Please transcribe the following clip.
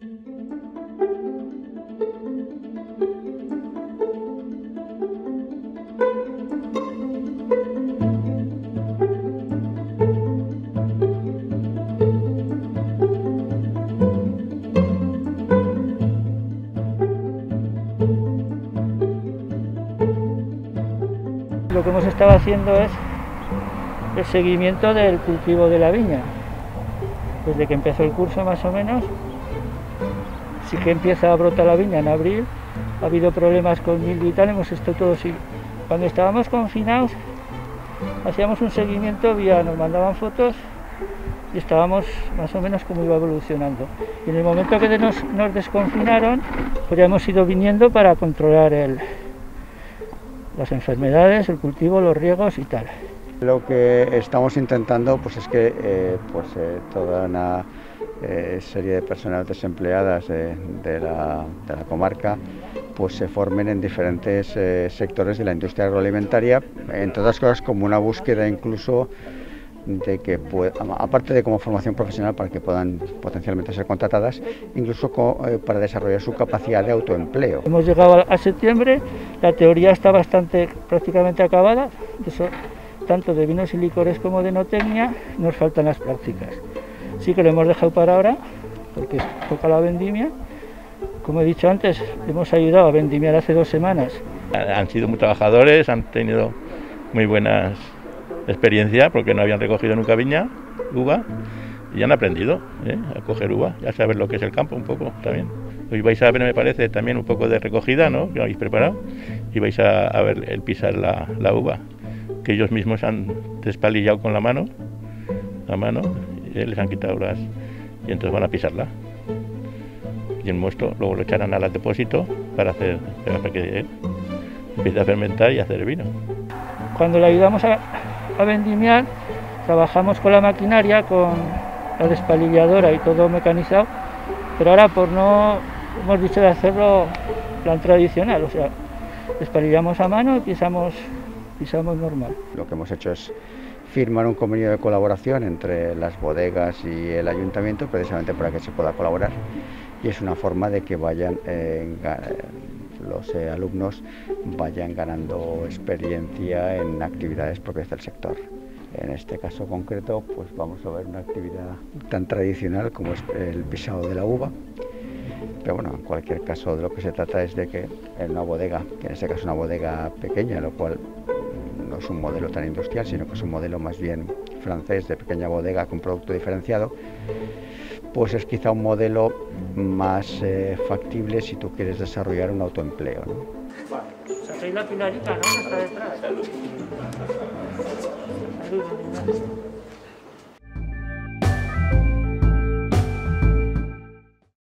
Lo que hemos estado haciendo es el seguimiento del cultivo de la viña. Desde que empezó el curso más o menos, sí que empieza a brotar la viña en abril, ha habido problemas con mildio y tal, hemos estado todos... Cuando estábamos confinados, hacíamos un seguimiento vía, nos mandaban fotos y estábamos más o menos como iba evolucionando. Y en el momento que nos, desconfinaron, pues ya hemos ido viniendo para controlar las enfermedades, el cultivo, los riegos y tal. Lo que estamos intentando pues es que eh, pues, eh, toda una eh, serie de personas desempleadas de la, de, la, comarca pues se formen en diferentes sectores de la industria agroalimentaria, entre otras cosas como una búsqueda incluso de que, aparte de como formación profesional para que puedan potencialmente ser contratadas, incluso para desarrollar su capacidad de autoempleo. Hemos llegado a septiembre, la teoría está bastante prácticamente acabada, eso tanto de vinos y licores como de notecnia, nos faltan las prácticas. Sí que lo hemos dejado para ahora, porque toca la vendimia. Como he dicho antes, hemos ayudado a vendimiar hace dos semanas. Han sido muy trabajadores, han tenido muy buenas experiencias porque no habían recogido nunca viña, uva, y han aprendido ¿eh? a coger uva, ya saben lo que es el campo un poco también. Hoy vais a ver, me parece, también un poco de recogida, ¿no? Que habéis preparado, y vais a, ver el pisar la, la uva que ellos mismos han despalillado con la mano, la mano, les han quitado las y entonces van a pisarla. Y el mosto luego lo echarán al depósito para hacer para que empiece a fermentar y hacer vino. Cuando le ayudamos a, a vendimiar, trabajamos con la maquinaria, con la despalilladora y todo mecanizado, pero ahora por no hemos dicho de hacerlo plan tradicional, o sea, despalillamos a mano y pisamos pisamos normal. Lo que hemos hecho es firmar un convenio de colaboración entre las bodegas y el ayuntamiento precisamente para que se pueda colaborar y es una forma de que vayan eh, los eh, alumnos vayan ganando experiencia en actividades propias del sector. En este caso concreto, pues vamos a ver una actividad tan tradicional como es el pisado de la uva. Pero bueno, en cualquier caso de lo que se trata es de que en una bodega, que en este caso una bodega pequeña, lo cual no es un modelo tan industrial, sino que es un modelo más bien francés de pequeña bodega con producto diferenciado, pues es quizá un modelo más eh, factible si tú quieres desarrollar un autoempleo. ¿no?